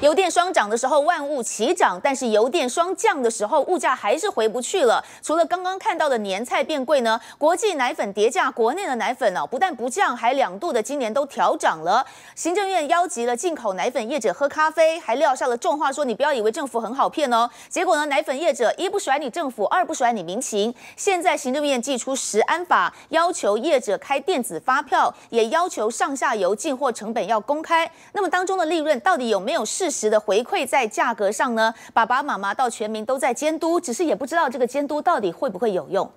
油电双涨的时候，万物齐涨；但是油电双降的时候，物价还是回不去了。除了刚刚看到的年菜变贵呢，国际奶粉跌价，国内的奶粉呢不但不降，还两度的今年都调涨了。行政院邀集了进口奶粉业者喝咖啡，还撂下了重话，说你不要以为政府很好骗哦。结果呢，奶粉业者一不甩你政府，二不甩你民情。现在行政院寄出食安法，要求业者开电子发票，也要求上下游进货成本要公开。那么当中的利润到底有没有事？适时的回馈在价格上呢，爸爸妈妈到全民都在监督，只是也不知道这个监督到底会不会有用。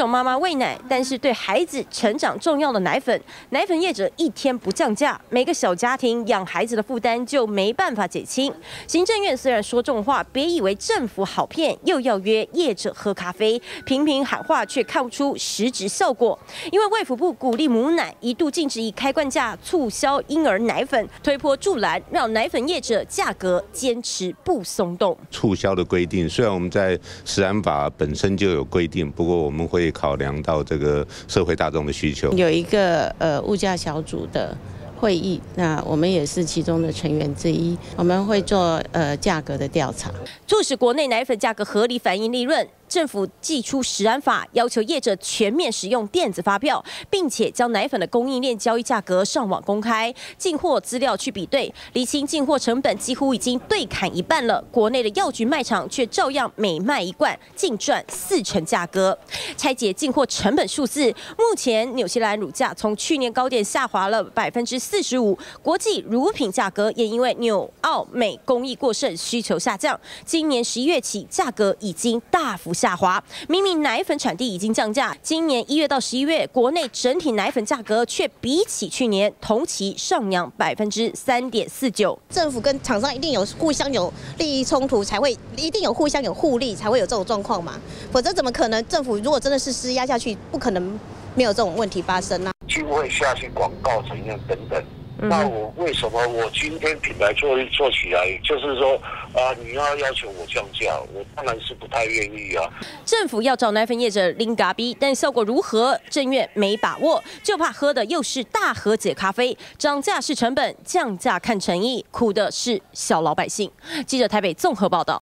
种妈妈喂奶，但是对孩子成长重要的奶粉，奶粉业者一天不降价，每个小家庭养孩子的负担就没办法减轻。行政院虽然说重话，别以为政府好骗，又要约业者喝咖啡，频频喊话，却看不出实质效果。因为卫福部鼓励母奶，一度禁止以开罐价促销婴儿奶粉，推波助澜，让奶粉业者价格坚持不松动。促销的规定，虽然我们在食安法本身就有规定，不过我们。会考量到这个社会大众的需求，有一个呃物价小组的会议，那我们也是其中的成员之一，我们会做呃价格的调查，促使国内奶粉价格合理反映利润。政府寄出食安法，要求业者全面使用电子发票，并且将奶粉的供应链交易价格上网公开，进货资料去比对，厘清进货成本几乎已经对砍一半了。国内的药局卖场却照样每卖一罐净赚四成价格。拆解进货成本数字，目前纽西兰乳价从去年高点下滑了百分之四十五，国际乳品价格也因为纽澳美工艺过剩，需求下降，今年十一月起价格已经大幅。下滑，明明奶粉产地已经降价，今年一月到十一月，国内整体奶粉价格却比起去年同期上扬百分之三点四九。政府跟厂商一定有互相有利益冲突，才会一定有互相有互利，才会有这种状况嘛？否则怎么可能？政府如果真的是施压下去，不可能没有这种问题发生呢？就会下去广告怎样等等。那我为什么我今天品牌做做起来，就是说啊，你要要求我降价，我当然是不太愿意啊。政府要找奶粉业者拎嘎逼，但效果如何，正月没把握，就怕喝的又是大和解咖啡，涨价是成本，降价看诚意，苦的是小老百姓。记者台北综合报道。